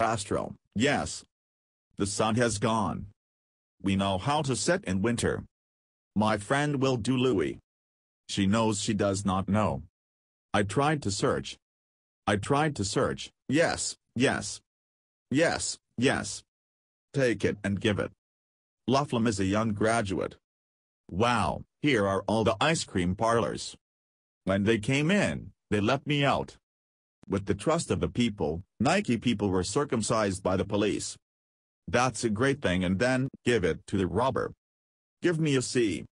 Astro, yes. The sun has gone. We know how to set in winter. My friend will do Louis. She knows she does not know. I tried to search. I tried to search, yes, yes. Yes, yes. Take it and give it. Laflamme is a young graduate. Wow, here are all the ice cream parlors. When they came in, they let me out. With the trust of the people, Nike people were circumcised by the police. That's a great thing and then give it to the robber. Give me a C.